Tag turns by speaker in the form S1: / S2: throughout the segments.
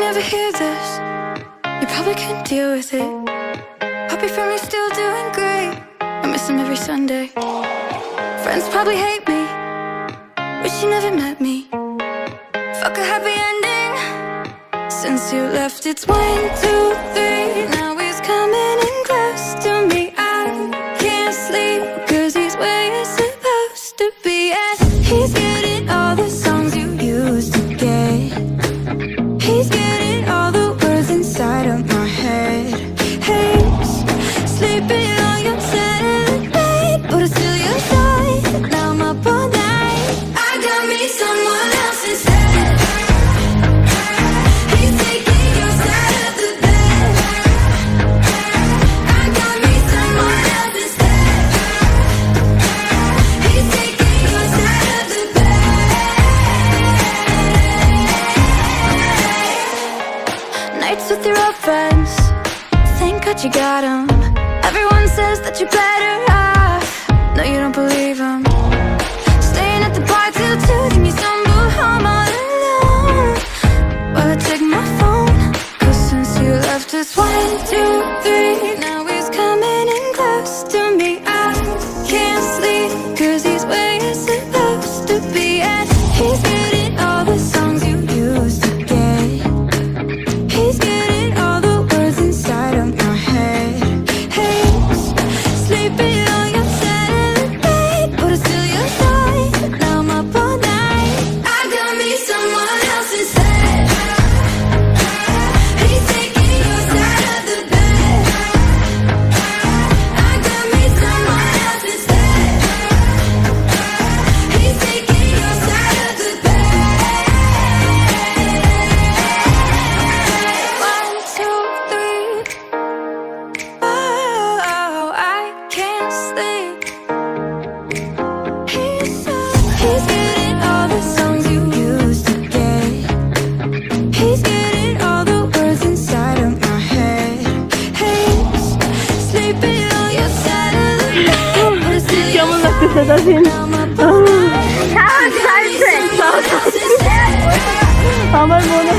S1: never hear this, you probably can't deal with it. Your family's still doing great. I miss them every Sunday. Friends probably hate me, wish you never met me. Fuck a happy ending. Since you left, it's one, two, three. That you're better side. Now I'm up all night.
S2: আমার মনে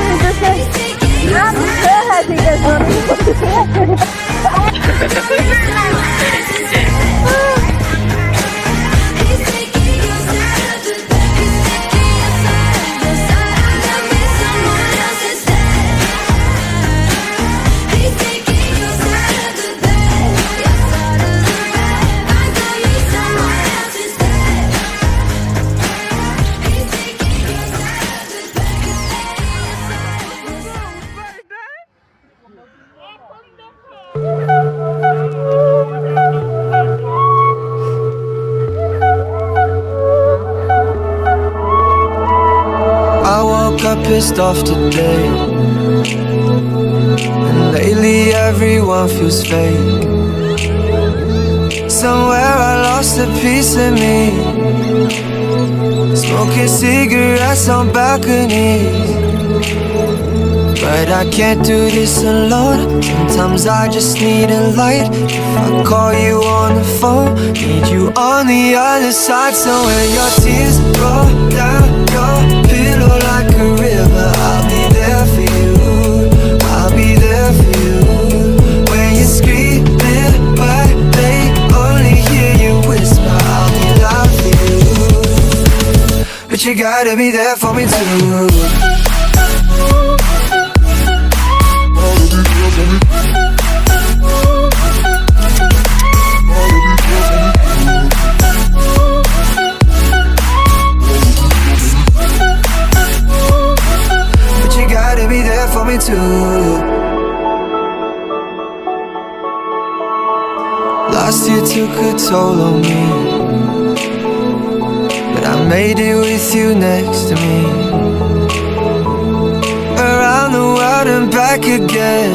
S3: pissed off today. And lately everyone feels fake. Somewhere I lost a piece of me. Smoking cigarettes on balconies. But I can't do this alone. Sometimes I just need a light. If I call you on the phone, need you on the other side. So when your tears roll down But you gotta be there for me too. Me too. Last year took a toll on me. I made it with you next to me. Around the world and back again.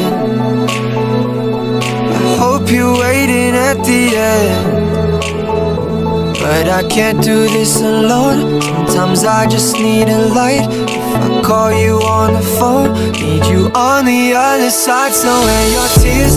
S3: I hope you're waiting at the end. But I can't do this alone. Sometimes I just need a light. If I call you on the phone, need you on the other side. So when your tears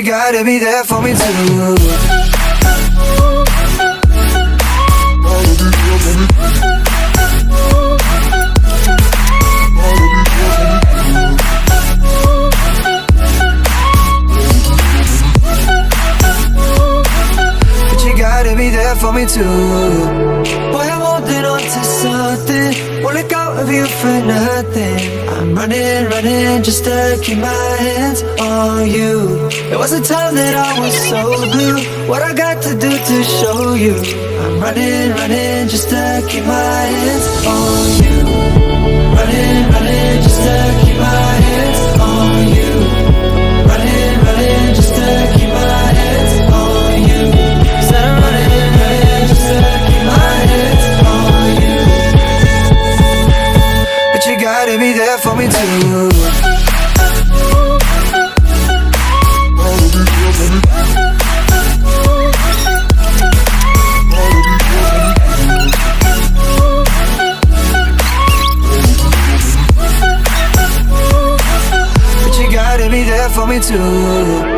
S3: you gotta be there for me too. For me too. Holding on to something. Won't let go of you for nothing. I'm running, running just to keep my hands on you. It was a time that I was so blue. What I got to do to show you? I'm running, running just to keep my hands on you. Running, running just to keep my hands on you. For me too.